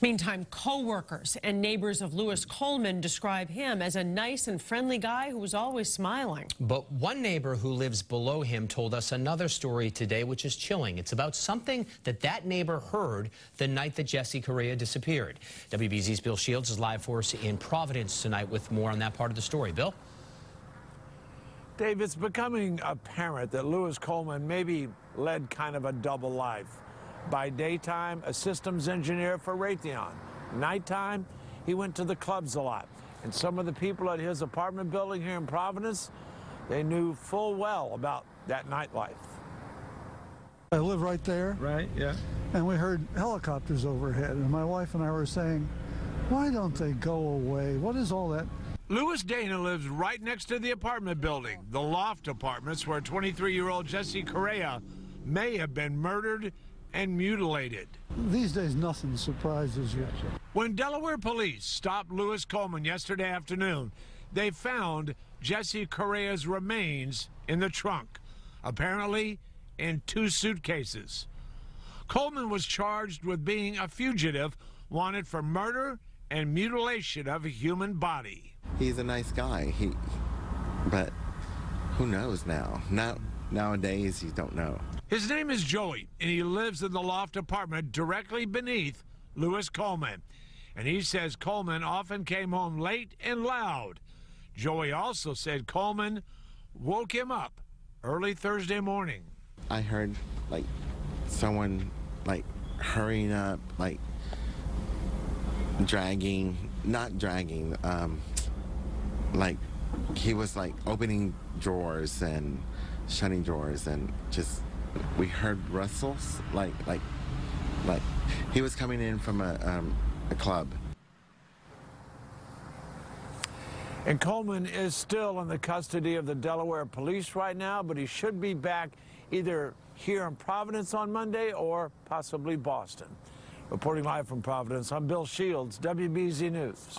Meantime, co-workers and neighbors of Louis Coleman describe him as a nice and friendly guy who was always smiling. But one neighbor who lives below him told us another story today, which is chilling. It's about something that that neighbor heard the night that Jassy Correia disappeared. WBZ's Bill Shields is live for us in Providence tonight with more on that part of the story. Bill? Dave, it's becoming apparent that Louis Coleman maybe led kind of a double life. By daytime, a systems engineer for Raytheon. Nighttime, he went to the clubs a lot. And some of the people at his apartment building here in Providence, they knew full well about that nightlife. I live right there. Right, yeah. And we heard helicopters overhead. And my wife and I were saying, why don't they go away? What is all that? Louis Dana lives right next to the apartment building, the loft apartments, where 23 year old Jassy Correia may have been murdered and mutilated. These days, nothing surprises you. When Delaware police stopped Louis Coleman yesterday afternoon, they found Jassy Correia's remains in the trunk, apparently in two suitcases. Coleman was charged with being a fugitive wanted for murder and mutilation of a human body. He's a nice guy. He, but who knows now? Now, nowadays, you don't know. His name is Joey, and he lives in the loft apartment directly beneath Louis Coleman. And he says Coleman often came home late and loud. Joey also said Coleman woke him up early Thursday morning. I heard like someone like hurrying up, like dragging, not dragging, um, like he was like opening drawers and shutting drawers and just we heard rustles like like like he was coming in from a, um, a club. And Coleman is still in the custody of the Delaware police right now, but he should be back either here in Providence on Monday or possibly Boston. Reporting live from Providence, I'm Bill Shields, WBZ News.